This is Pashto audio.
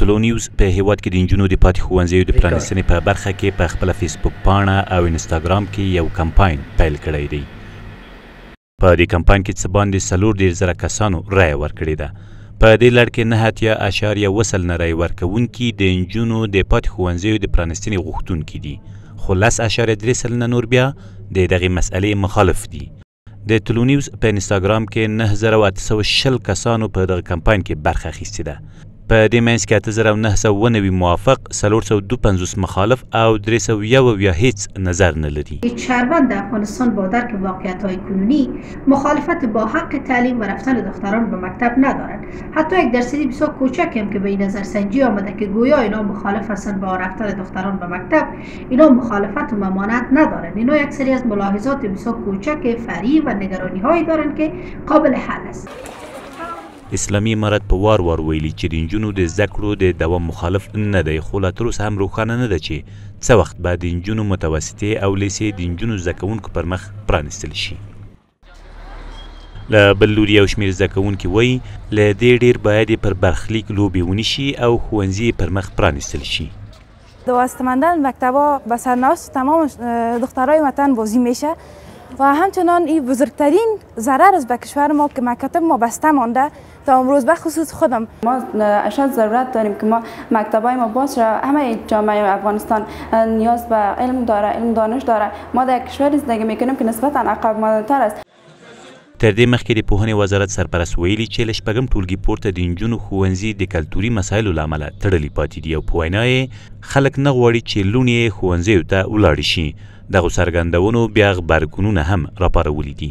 طلوع نیوز په هیواد کې د انجونو د پاتې ښوونځیو د پرانیستنې په برخه کې په خپل فیسبوک پاڼه او انستاګرام کې یو کمپاین پیل کړی دی په دې کمپاین کې څه باندې څلور دېرش زره کسانو رایه ورکړې ده په دې لړ کې نه اتیا اشاریه اوه سلنه رایې ورکوونکي د انجونو د پاتې ښوونځیو د پرانیستنې غوښتونکي دي خو لس اشاریه درې سلنه نور بیا د دغې مسئلې مخالف دي د طلوع نیوز په انستاګرام کې 9820 کسانو په دغه کمپاین کې برخه اخیستې ده په دې منځ کې 8990 موافق 352 مخالف او 301 یا هیڅ نظر نه لري شهروند د افغانستان بادر که واقعیت های کنونی مخالفت با حق تعلیم و رفتن دختران به مکتب ندارد حتی یک درصدی بسیار کوچک هم که به این نظرسنجی آمده که گویا اینا مخالف هستند با رفتن دختران به مکتب اینا مخالفت و ممانعت ندارن اینا یک سری از ملاحظات بسیار کوچک فری و نگرانی هایی دارن که قابل حل است اسلامي امارت په وار وار ویلي چې د نجونو د زده کړو د دوام مخالف نه دی خو لا تر اوسه هم روښانه نه ده چې څه وخت به د نجونو متوسطې او لیسې د نجونو زده کوونکو پر مخ پرانیستل شي له بل لوري یو شمېر زده کوونکي وایي، له دې ډېر باید یې پر برخلیک لوبې ونشي او ښوونځي یې پر مخ پرانیستل شي. دواستمندان مکتبها به سرنوشت تمام دخترای وطن بازی میشه و همچنان ای بزرگترین ضرر است به کشور ما که مکاتب ما بسته مانده تا امروز بخصوص خودم ما اشد ضرورت داریم که ما مکتبای ما باز شد همه جامعه افغانستان نیاز به علم داره علم دانش داره ما در کشور زندگی میکنیم که نسبتا عقب مانده تر است تر دې مخکې د پوهنې وزارت سرپرست ویلي چې له شپږم ټولګي پورته د نجونو ښوونځي د کلتوري مسایلو له امله تړلي پاتې دي او په وینا یې خلک نه غواړي چې لوڼې یې ښوونځیو ته ولاړې شي دغو څرګندونو بیا غبرګونونه هم راپارولي دي